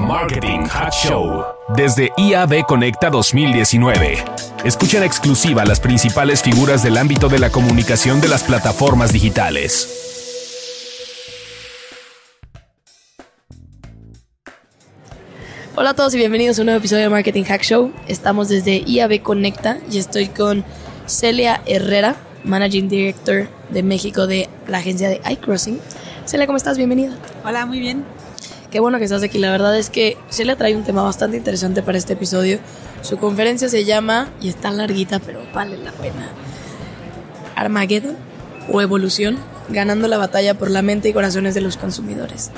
Marketing Hack Show desde IAB Conecta 2019. Escucha en exclusiva las principales figuras del ámbito de la comunicación de las plataformas digitales. Hola a todos y bienvenidos a un nuevo episodio de Marketing Hack Show. Estamos desde IAB Conecta y estoy con Celia Herrera, Managing Director de México de la agencia de iCrossing. Celia, ¿cómo estás? Bienvenida. Hola, muy bien. Qué bueno que estás aquí. La verdad es que Celia trae un tema bastante interesante para este episodio. Su conferencia se llama, y está larguita, pero vale la pena, Armageddon o Evolución, ganando la batalla por la mente y corazones de los consumidores.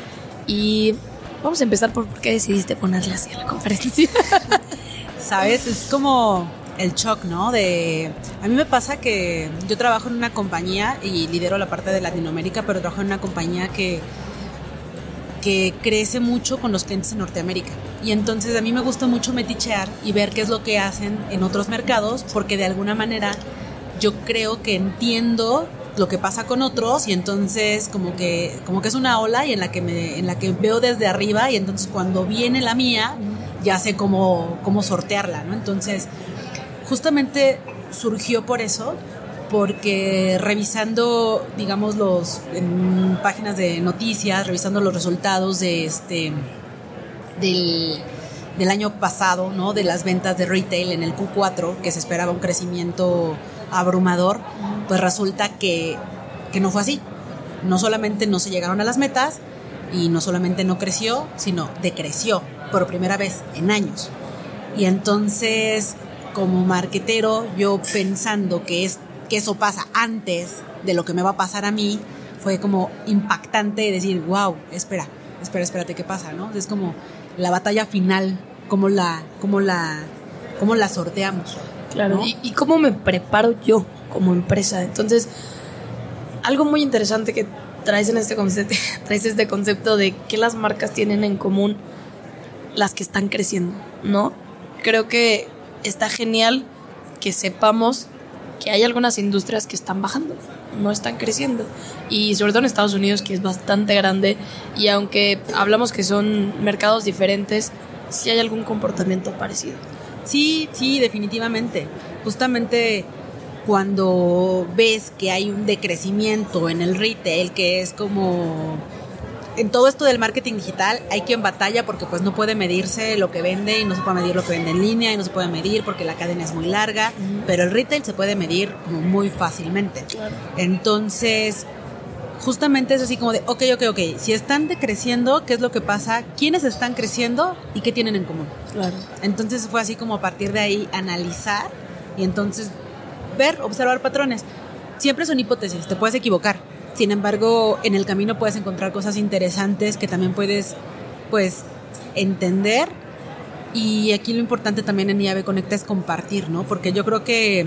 Y vamos a empezar por por qué decidiste ponerle así a la conferencia. Sabes, es como el shock, ¿no? De a mí me pasa que yo trabajo en una compañía y lidero la parte de Latinoamérica, pero trabajo en una compañía que que crece mucho con los clientes en Norteamérica. Y entonces a mí me gusta mucho metichear y ver qué es lo que hacen en otros mercados, porque de alguna manera yo creo que entiendo lo que pasa con otros y entonces como que como que es una ola y en la que me en la que veo desde arriba y entonces cuando viene la mía ya sé cómo cómo sortearla, ¿no? Entonces, justamente surgió por eso porque revisando, digamos, los en páginas de noticias, revisando los resultados de este del, del año pasado, ¿no? De las ventas de retail en el Q4, que se esperaba un crecimiento abrumador, pues resulta que, que no fue así. No solamente no se llegaron a las metas y no solamente no creció, sino decreció por primera vez en años. Y entonces, como marquetero, yo pensando que es que eso pasa antes de lo que me va a pasar a mí, fue como impactante decir, wow, espera, espera, espérate, ¿qué pasa? ¿no? Es como la batalla final, cómo la, cómo la, cómo la sorteamos. Claro. ¿Y, ¿Y cómo me preparo yo como empresa? Entonces, algo muy interesante que traes en este concepto, traes este concepto de que las marcas tienen en común las que están creciendo, ¿no? Creo que está genial que sepamos que hay algunas industrias que están bajando, no están creciendo. Y sobre todo en Estados Unidos, que es bastante grande, y aunque hablamos que son mercados diferentes, sí hay algún comportamiento parecido. Sí, sí, definitivamente. Justamente cuando ves que hay un decrecimiento en el retail, que es como en todo esto del marketing digital hay quien batalla porque pues no puede medirse lo que vende y no se puede medir lo que vende en línea y no se puede medir porque la cadena es muy larga, pero el retail se puede medir como muy fácilmente. Entonces, justamente es así como de, ok, ok, ok, si están decreciendo, ¿qué es lo que pasa? ¿Quiénes están creciendo y qué tienen en común? Claro. Entonces fue así como a partir de ahí analizar y entonces ver, observar patrones. Siempre son hipótesis, te puedes equivocar sin embargo, en el camino puedes encontrar cosas interesantes que también puedes, pues, entender. Y aquí lo importante también en IAB Conecta es compartir, ¿no? Porque yo creo que,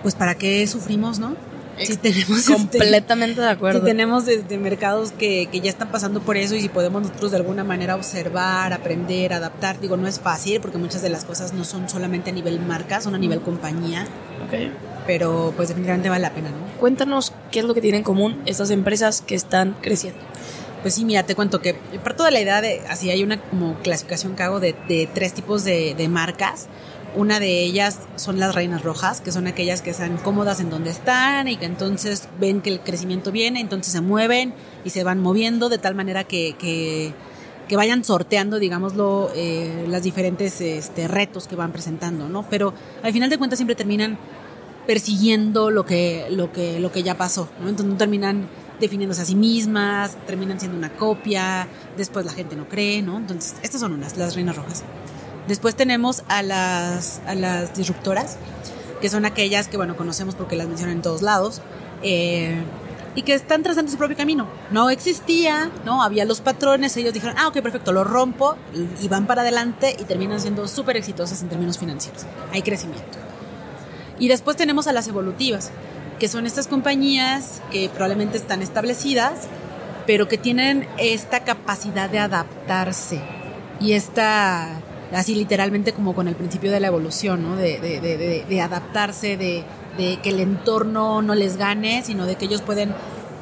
pues, ¿para qué sufrimos, no? Si tenemos completamente de acuerdo. Si tenemos desde mercados que, que, ya están pasando por eso y si podemos nosotros de alguna manera observar, aprender, adaptar, digo, no es fácil porque muchas de las cosas no son solamente a nivel marca, son a nivel compañía. Okay pero pues definitivamente vale la pena, ¿no? Cuéntanos qué es lo que tienen en común estas empresas que están creciendo. Pues sí, mira, te cuento que parto de la idea de, así hay una como clasificación que hago de, de tres tipos de, de, marcas. Una de ellas son las reinas rojas, que son aquellas que están cómodas en donde están y que entonces ven que el crecimiento viene, entonces se mueven y se van moviendo de tal manera que, que, que vayan sorteando, digámoslo, eh, las diferentes este, retos que van presentando, ¿no? Pero al final de cuentas siempre terminan persiguiendo lo que, lo que, lo que ya pasó, ¿no? Entonces no terminan definiéndose a sí mismas, terminan siendo una copia, después la gente no cree, ¿no? Entonces, estas son unas, las reinas rojas. Después tenemos a las, a las disruptoras, que son aquellas que, bueno, conocemos porque las mencionan en todos lados, eh, y que están trazando su propio camino. No existía, ¿no? Había los patrones, ellos dijeron, ah, ok, perfecto, lo rompo, y van para adelante y terminan siendo súper exitosas en términos financieros. Hay crecimiento. Y después tenemos a las evolutivas, que son estas compañías que probablemente están establecidas, pero que tienen esta capacidad de adaptarse y esta, así literalmente como con el principio de la evolución, ¿no? de, de, de, de adaptarse, de, que el entorno no les gane, sino de que ellos pueden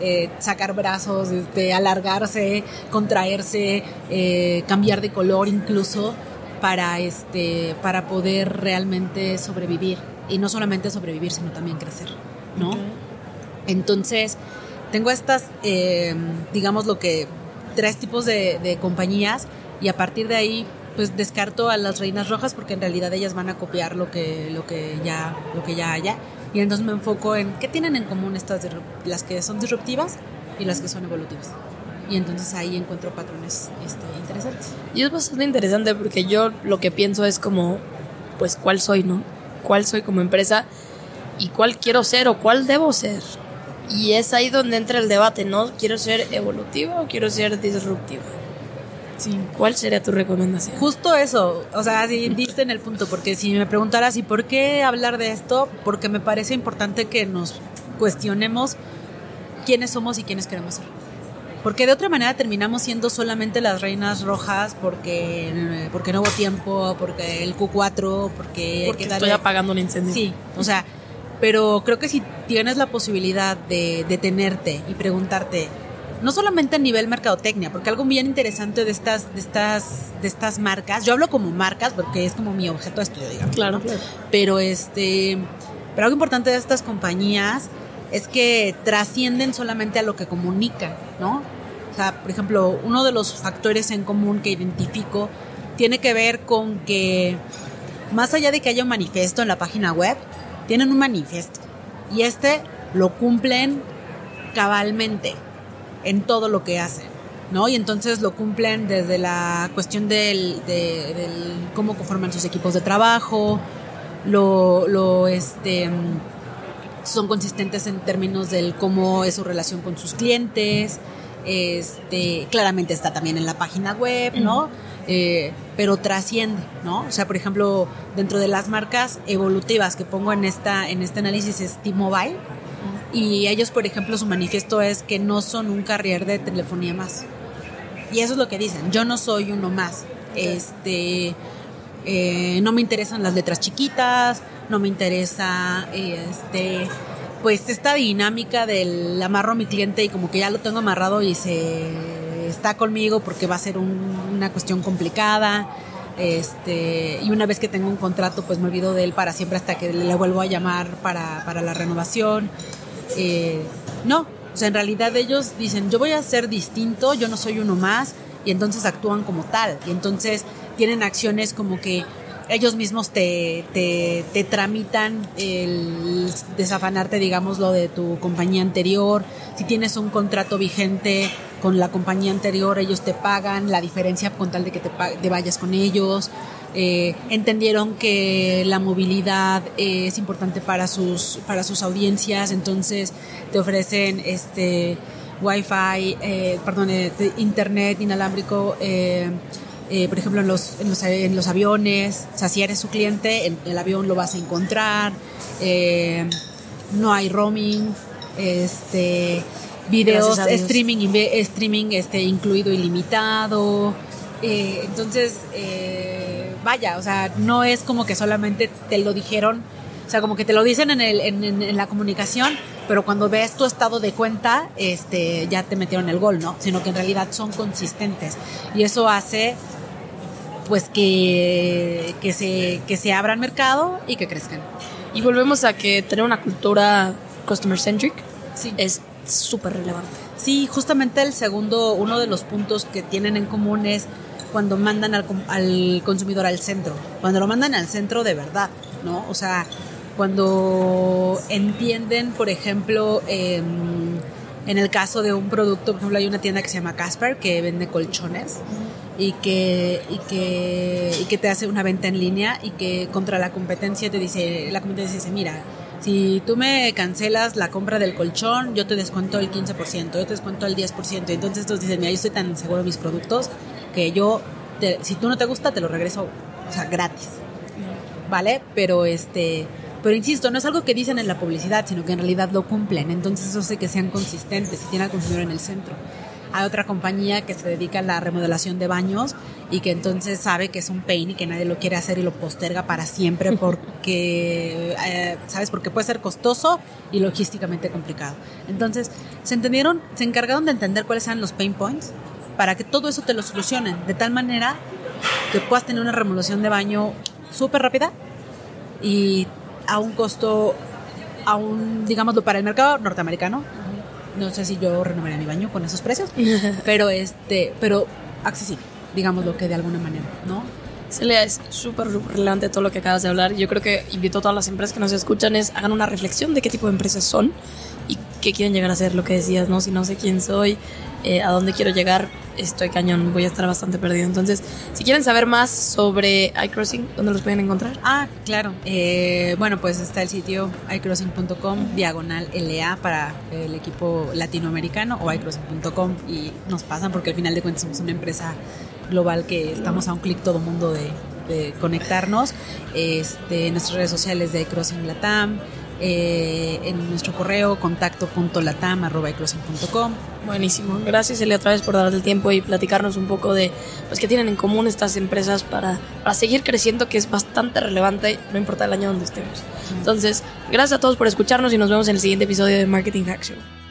eh, sacar brazos, este, alargarse, contraerse, eh, cambiar de color incluso para, este, para poder realmente sobrevivir. Y no solamente sobrevivir, sino también crecer, ¿no? Entonces, tengo estas, eh, digamos lo que, tres tipos de, de compañías y a partir de ahí pues descarto a las reinas rojas porque en realidad ellas van a copiar lo que, lo que, ya, lo que ya haya. Y entonces me enfoco en qué tienen en común estas las que son disruptivas y las que son evolutivas. Y entonces ahí encuentro patrones este, interesantes. Y es bastante interesante porque yo lo que pienso es como, pues, ¿cuál soy, no? ¿Cuál soy como empresa? ¿Y cuál quiero ser o cuál debo ser? Y es ahí donde entra el debate, ¿no? ¿Quiero ser evolutivo o quiero ser disruptivo? Sí. ¿Cuál sería tu recomendación? Justo eso, o sea, si diste en el punto, porque si me preguntaras, ¿y por qué hablar de esto? Porque me parece importante que nos cuestionemos quiénes somos y quiénes queremos ser. Porque de otra manera terminamos siendo solamente las reinas rojas porque, porque no hubo tiempo, porque el Q4, porque... Porque estoy apagando un incendio. Sí, o sea, pero creo que si tienes la posibilidad de detenerte y preguntarte, no solamente a nivel mercadotecnia, porque algo bien interesante de estas, de estas, de estas marcas, yo hablo como marcas porque es como mi objeto de estudio, digamos. Claro, claro. Pero este, pero algo importante de estas compañías es que trascienden solamente a lo que comunican, ¿no? Por ejemplo, uno de los factores en común que identifico tiene que ver con que más allá de que haya un manifiesto en la página web, tienen un manifiesto y este lo cumplen cabalmente en todo lo que hacen, ¿no? Y entonces lo cumplen desde la cuestión del, de, cómo conforman sus equipos de trabajo, lo, lo este, son consistentes en términos del cómo es su relación con sus clientes, este, claramente está también en la página web, ¿no? Eh, pero trasciende, ¿no? O sea, por ejemplo, dentro de las marcas evolutivas que pongo en esta en este análisis es T-Mobile, y ellos, por ejemplo, su manifiesto es que no son un carrier de telefonía más. Y eso es lo que dicen, yo no soy uno más. Este, eh, no me interesan las letras chiquitas, no me interesa este pues esta dinámica del amarro a mi cliente y como que ya lo tengo amarrado y se está conmigo porque va a ser una cuestión complicada. Este, y una vez que tengo un contrato, pues me olvido de él para siempre hasta que le vuelvo a llamar para, para la renovación. Eh, no, o sea, en realidad ellos dicen, yo voy a ser distinto, yo no soy uno más, y entonces actúan como tal, y entonces tienen acciones como que ellos mismos te, te, te tramitan el desafanarte, digamos, lo de tu compañía anterior, si tienes un contrato vigente con la compañía anterior, ellos te pagan la diferencia con tal de que te, te vayas con ellos. Eh, entendieron que la movilidad es importante para sus, para sus audiencias, entonces te ofrecen este wifi, eh, perdón, eh, internet inalámbrico, por ejemplo en los, en los, en, los, aviones, o sea, si eres su cliente, en el avión lo vas a encontrar, no hay roaming, este videos, streaming, streaming este, incluido ilimitado. entonces, vaya, o sea, no es como que solamente te lo dijeron, o sea, como que te lo dicen en, el, en, la comunicación, pero cuando ves tu estado de cuenta, este, ya te metieron el gol, ¿no? Sino que en realidad son consistentes. Y eso hace, pues, que, que, se, que se abra el mercado y que crezcan. Y volvemos a que tener una cultura customer centric sí. es súper relevante. Sí, justamente el segundo, uno de los puntos que tienen en común es cuando mandan al, al, consumidor al centro, cuando lo mandan al centro de verdad, ¿no? O sea, cuando entienden, por ejemplo, em, en el caso de un producto, por ejemplo, hay una tienda que se llama Casper que vende colchones y que, y que, y que te hace una venta en línea y que contra la competencia te dice, la competencia dice, mira, si tú me cancelas la compra del colchón, yo te descuento el 15%, yo te descuento el 10%. Entonces tú dices, mira, yo estoy tan seguro de mis productos que yo, si tú no te gusta, te lo regreso, o sea, gratis. ¿Vale? Pero este, pero insisto, no es algo que dicen en la publicidad, sino que en realidad lo cumplen. Entonces eso hace que sean consistentes y tienen al consumidor en el centro. Hay otra compañía que se dedica a la remodelación de baños y que entonces sabe que es un pain y que nadie lo quiere hacer y lo posterga para siempre porque, eh, ¿sabes? Porque puede ser costoso y logísticamente complicado. Entonces, se entendieron, se encargaron de entender cuáles eran los pain points para que todo eso te lo solucionen de tal manera que puedas tener una remodelación de baño súper rápida y a un costo, a un, digámoslo, para el mercado norteamericano. No sé si yo renovaría mi baño con esos precios, pero este, pero accesible, digámoslo que de alguna manera, ¿no? Celia, es súper relevante todo lo que acabas de hablar. Yo creo que invito a todas las empresas que nos escuchan es hagan una reflexión de qué tipo de empresas son y qué quieren llegar a ser, lo que decías, ¿no? Si no sé quién soy, eh, a dónde quiero llegar, estoy cañón, voy a estar bastante perdido. Entonces, si quieren saber más sobre iCrossing, ¿dónde los pueden encontrar? Ah, claro. Eh, bueno, pues está el sitio iCrossing.com, diagonal LA para el equipo latinoamericano o iCrossing.com y nos pasan porque al final de cuentas somos una empresa global que estamos a un clic todo mundo de, conectarnos. Este, nuestras redes sociales de iCrossing Latam. Eh, en nuestro correo contacto.latam.com. Buenísimo. Gracias, Elia, otra vez por darle el tiempo y platicarnos un poco de pues, qué tienen en común estas empresas para, para seguir creciendo, que es bastante relevante, no importa el año donde estemos. Entonces, gracias a todos por escucharnos y nos vemos en el siguiente episodio de Marketing Hack Show.